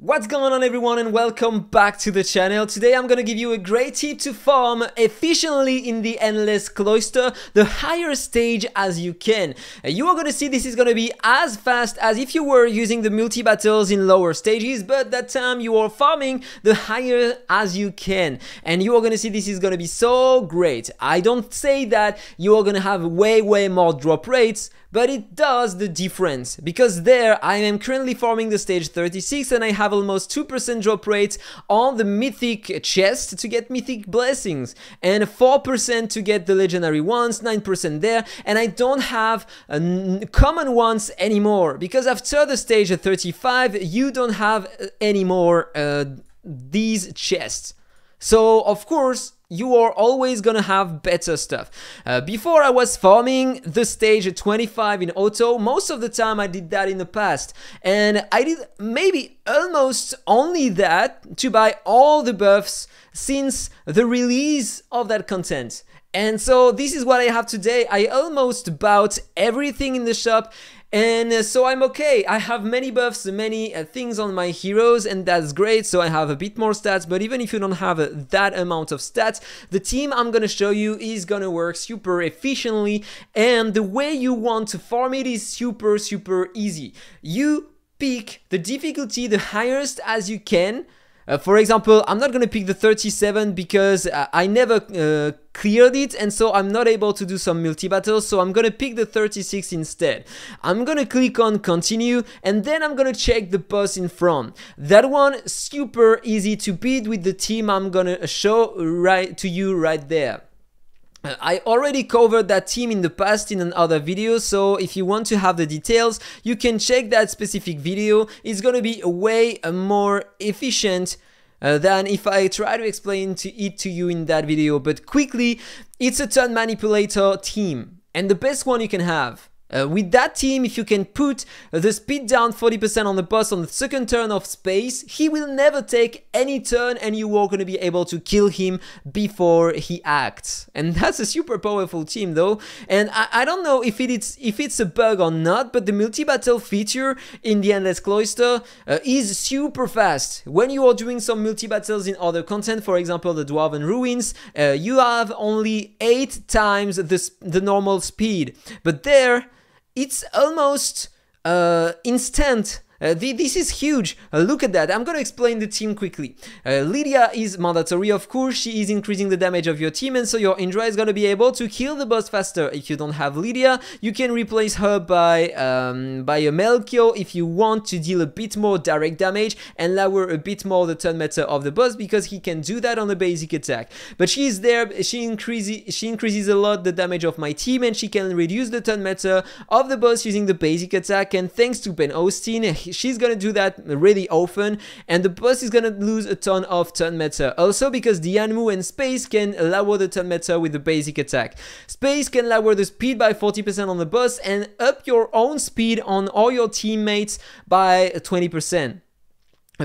What's going on everyone and welcome back to the channel. Today I'm gonna give you a great tip to farm efficiently in the Endless Cloister, the higher stage as you can. You are gonna see this is gonna be as fast as if you were using the multi-battles in lower stages, but that time you are farming the higher as you can. And you are gonna see this is gonna be so great. I don't say that you are gonna have way way more drop rates, but it does the difference because there I am currently farming the stage 36 and I have almost 2% drop rate on the mythic chest to get mythic blessings and 4% to get the legendary ones, 9% there and I don't have uh, common ones anymore because after the stage at 35 you don't have uh, anymore uh, these chests. So of course you are always gonna have better stuff. Uh, before I was farming the stage at 25 in auto, most of the time I did that in the past. And I did maybe almost only that to buy all the buffs since the release of that content. And so this is what I have today. I almost bought everything in the shop and uh, so I'm okay. I have many buffs, many uh, things on my heroes, and that's great. So I have a bit more stats, but even if you don't have uh, that amount of stats, the team I'm gonna show you is gonna work super efficiently, and the way you want to farm it is super, super easy. You pick the difficulty the highest as you can. Uh, for example, I'm not gonna pick the 37 because uh, I never uh, cleared it and so I'm not able to do some multi-battles so I'm gonna pick the 36 instead. I'm gonna click on continue and then I'm gonna check the boss in front. That one super easy to beat with the team I'm gonna show right to you right there. I already covered that team in the past in another video, so if you want to have the details, you can check that specific video. It's gonna be way more efficient uh, than if I try to explain to it to you in that video. But quickly, it's a turn manipulator team and the best one you can have. Uh, with that team, if you can put the speed down 40% on the boss on the second turn of space, he will never take any turn and you are going to be able to kill him before he acts. And that's a super powerful team though. And I, I don't know if, it is, if it's a bug or not, but the multi-battle feature in the Endless Cloister uh, is super fast. When you are doing some multi-battles in other content, for example the Dwarven Ruins, uh, you have only 8 times the, the normal speed. But there, it's almost uh, instant uh, this is huge. Uh, look at that. I'm gonna explain the team quickly. Uh, Lydia is mandatory, of course. She is increasing the damage of your team, and so your Indra is gonna be able to kill the boss faster. If you don't have Lydia, you can replace her by um, by a Melchior if you want to deal a bit more direct damage and lower a bit more the turn meter of the boss because he can do that on the basic attack. But she is there. She increases she increases a lot the damage of my team, and she can reduce the turn meter of the boss using the basic attack. And thanks to Ben Austin she's gonna do that really often and the boss is gonna lose a ton of turn meter. Also because Dianmu and Space can lower the turn meter with the basic attack. Space can lower the speed by 40% on the boss and up your own speed on all your teammates by 20%.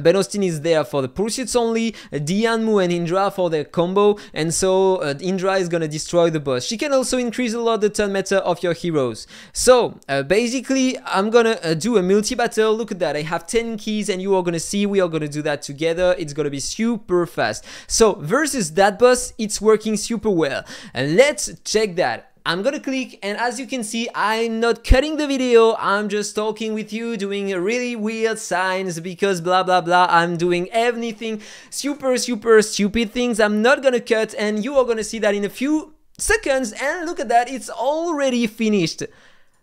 Ben Austin is there for the pursuits only, Dianmu and Indra for their combo, and so uh, Indra is gonna destroy the boss. She can also increase a lot the turn meter of your heroes. So, uh, basically, I'm gonna uh, do a multi-battle, look at that, I have 10 keys and you are gonna see we are gonna do that together, it's gonna be super fast. So, versus that boss, it's working super well. And let's check that. I'm gonna click and as you can see I'm not cutting the video. I'm just talking with you doing really weird signs because blah blah blah. I'm doing everything super super stupid things I'm not gonna cut and you are gonna see that in a few seconds and look at that it's already finished.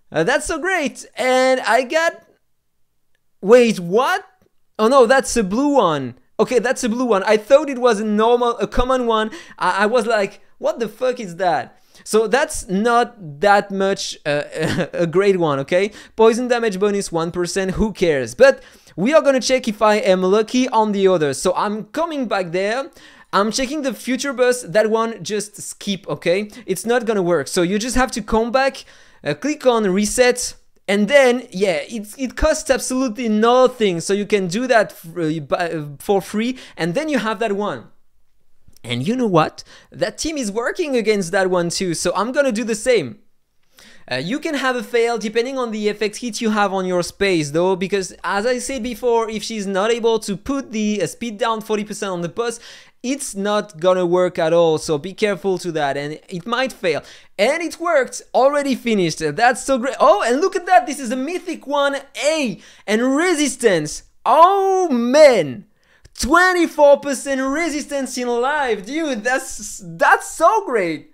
Uh, that's so great and I got wait what? Oh no that's a blue one. Okay that's a blue one. I thought it was a normal a common one. I, I was like what the fuck is that so that's not that much uh, a great one, okay? Poison damage bonus 1%, who cares? But we are gonna check if I am lucky on the other. So I'm coming back there. I'm checking the future bus, that one just skip, okay? It's not gonna work. So you just have to come back, uh, click on reset, and then, yeah, it, it costs absolutely nothing. So you can do that uh, for free, and then you have that one. And you know what? That team is working against that one too, so I'm gonna do the same. Uh, you can have a fail depending on the effect hit you have on your space though, because as I said before, if she's not able to put the uh, speed down 40% on the boss, it's not gonna work at all so be careful to that and it might fail and it worked already finished that's so great oh and look at that this is a mythic one a and resistance oh man 24% resistance in life dude. That's that's so great.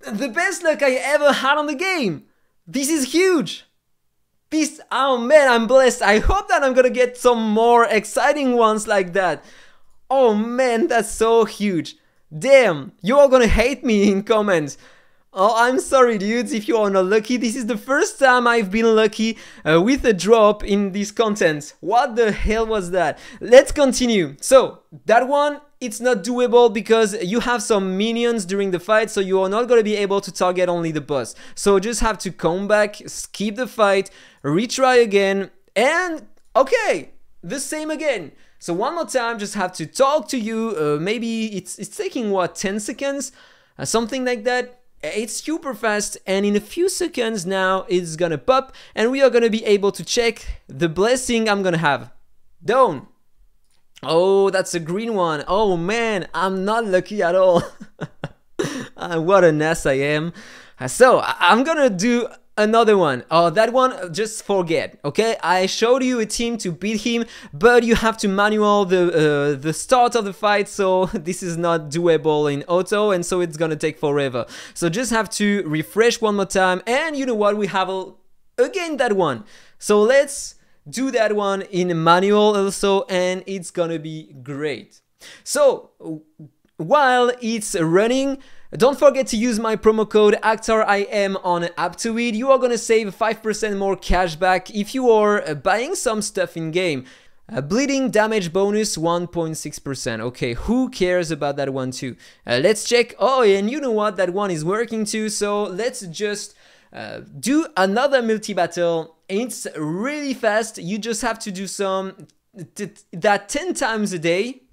The best luck i ever had on the game. This is huge. This oh man i'm blessed. I hope that i'm gonna get some more exciting ones like that. Oh man, that's so huge. Damn, you are gonna hate me in comments. Oh, I'm sorry, dudes, if you are not lucky. This is the first time I've been lucky uh, with a drop in this content. What the hell was that? Let's continue. So, that one, it's not doable because you have some minions during the fight, so you are not going to be able to target only the boss. So, just have to come back, skip the fight, retry again, and okay, the same again. So one more time, just have to talk to you. Uh, maybe it's it's taking what 10 seconds, uh, something like that. It's super fast, and in a few seconds now, it's gonna pop, and we are gonna be able to check the blessing I'm gonna have. Done. Oh, that's a green one. Oh man, I'm not lucky at all. uh, what an ass I am. So I'm gonna do Another one. Oh, that one, just forget, okay? I showed you a team to beat him, but you have to manual the uh, the start of the fight, so this is not doable in auto, and so it's gonna take forever. So just have to refresh one more time, and you know what? We have a, again that one. So let's do that one in manual also, and it's gonna be great. So while it's running, don't forget to use my promo code AHKTAARIM on Aptoide. You are gonna save 5% more cash back if you are uh, buying some stuff in game. A bleeding damage bonus 1.6%. Okay, who cares about that one too? Uh, let's check. Oh, and you know what? That one is working too. So let's just uh, do another multi battle. It's really fast. You just have to do some that 10 times a day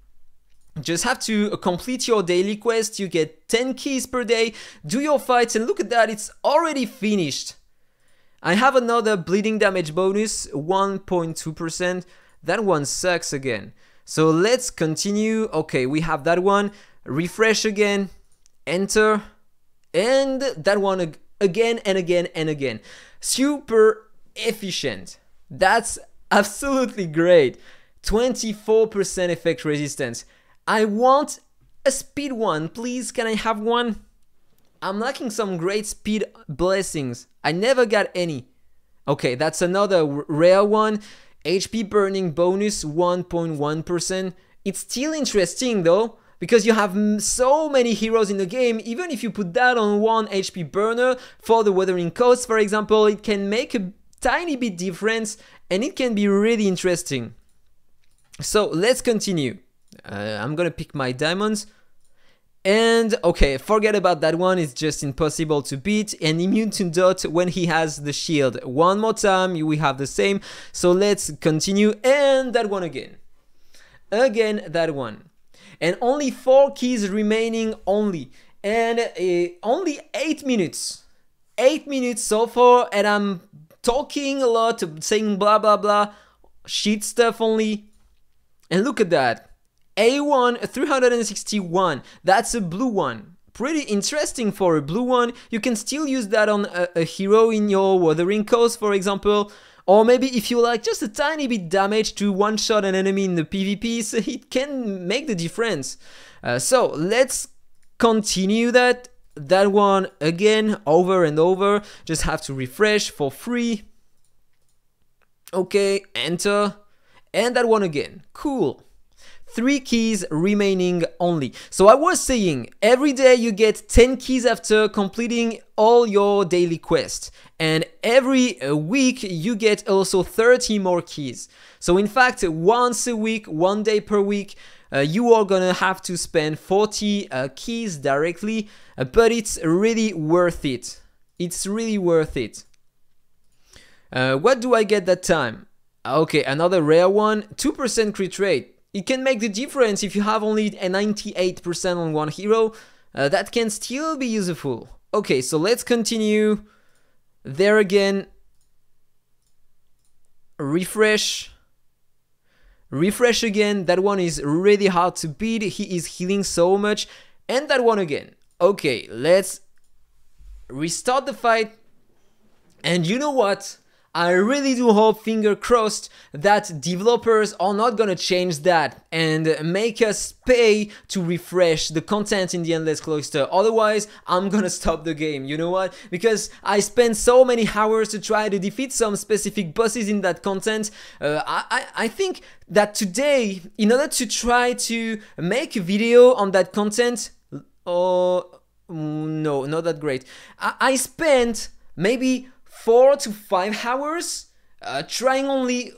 just have to complete your daily quest. You get 10 keys per day. Do your fights and look at that. It's already finished. I have another bleeding damage bonus 1.2% that one sucks again. So let's continue. Okay we have that one. Refresh again. Enter. And that one again and again and again. Super efficient. That's absolutely great. 24% effect resistance I want a speed one, please. Can I have one? I'm lacking some great speed blessings. I never got any. Okay, that's another rare one. HP burning bonus 1.1%. It's still interesting though, because you have so many heroes in the game. Even if you put that on one HP burner for the Wuthering Coast, for example, it can make a tiny bit difference and it can be really interesting. So let's continue. Uh, I'm gonna pick my diamonds. And okay, forget about that one, it's just impossible to beat. And immune to dot when he has the shield. One more time, we have the same. So let's continue. And that one again. Again, that one. And only four keys remaining only. And uh, only eight minutes. Eight minutes so far, and I'm talking a lot, saying blah blah blah. Shit stuff only. And look at that. A1 361, that's a blue one. Pretty interesting for a blue one. You can still use that on a, a hero in your Wuthering Coast, for example. Or maybe if you like just a tiny bit damage to one-shot an enemy in the PvP, so it can make the difference. Uh, so let's continue that. That one again, over and over. Just have to refresh for free. Okay, enter. And that one again. Cool three keys remaining only. So I was saying, every day you get 10 keys after completing all your daily quests. And every uh, week you get also 30 more keys. So in fact, once a week, one day per week, uh, you are gonna have to spend 40 uh, keys directly, uh, but it's really worth it. It's really worth it. Uh, what do I get that time? Okay, another rare one, 2% crit rate. It can make the difference if you have only a 98% on one hero, uh, that can still be useful. Okay, so let's continue. There again, refresh. Refresh again, that one is really hard to beat, he is healing so much. And that one again. Okay, let's restart the fight. And you know what? I really do hope, finger crossed, that developers are not gonna change that and make us pay to refresh the content in the Endless Cloister. Otherwise, I'm gonna stop the game, you know what? Because I spent so many hours to try to defeat some specific bosses in that content. Uh, I, I, I think that today, in order to try to make a video on that content, oh, no, not that great. I, I spent maybe four to five hours uh, trying only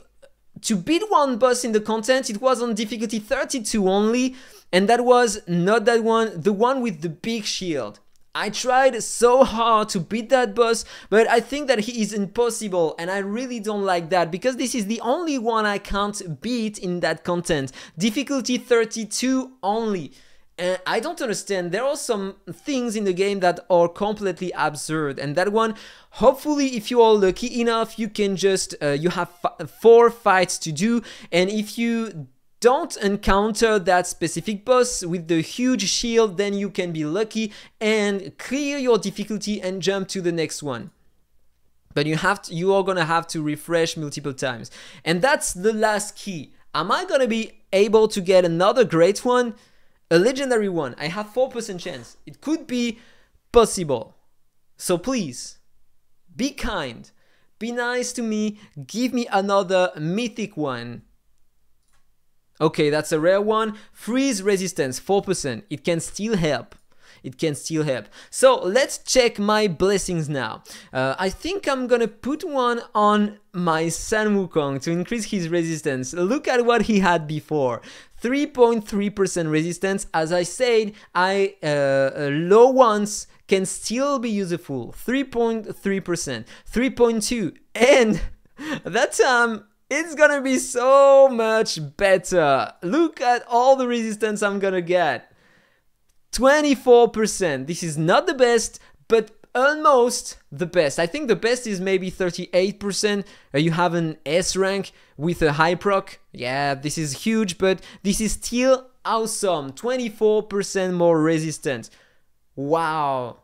to beat one boss in the content. It was on difficulty 32 only, and that was not that one, the one with the big shield. I tried so hard to beat that boss, but I think that he is impossible and I really don't like that because this is the only one I can't beat in that content. Difficulty 32 only. And I don't understand. There are some things in the game that are completely absurd, and that one, hopefully, if you are lucky enough, you can just uh, you have four fights to do, and if you don't encounter that specific boss with the huge shield, then you can be lucky and clear your difficulty and jump to the next one. But you have to, you are gonna have to refresh multiple times. And that's the last key. Am i gonna be able to get another great one a legendary one. I have 4% chance. It could be possible. So please, be kind. Be nice to me. Give me another mythic one. Okay, that's a rare one. Freeze resistance, 4%. It can still help it can still help. So let's check my blessings now. Uh, I think I'm gonna put one on my Sun Wukong to increase his resistance. Look at what he had before. 3.3% resistance. As I said, I uh, uh, low ones can still be useful. 3.3%, 3.2, and that time it's gonna be so much better. Look at all the resistance I'm gonna get. 24%. This is not the best, but almost the best. I think the best is maybe 38%. Uh, you have an S rank with a high proc. Yeah, this is huge, but this is still awesome. 24% more resistance. Wow.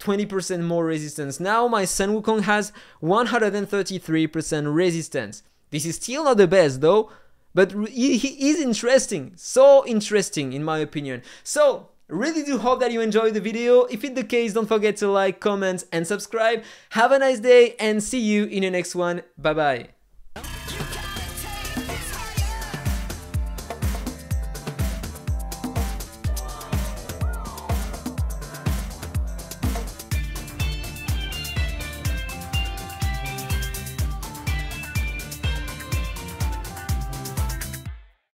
20% more resistance. Now my Sun Wukong has 133% resistance. This is still not the best though, but he is interesting. So interesting in my opinion. So Really do hope that you enjoyed the video. If it's the case, don't forget to like, comment and subscribe. Have a nice day and see you in the next one. Bye bye.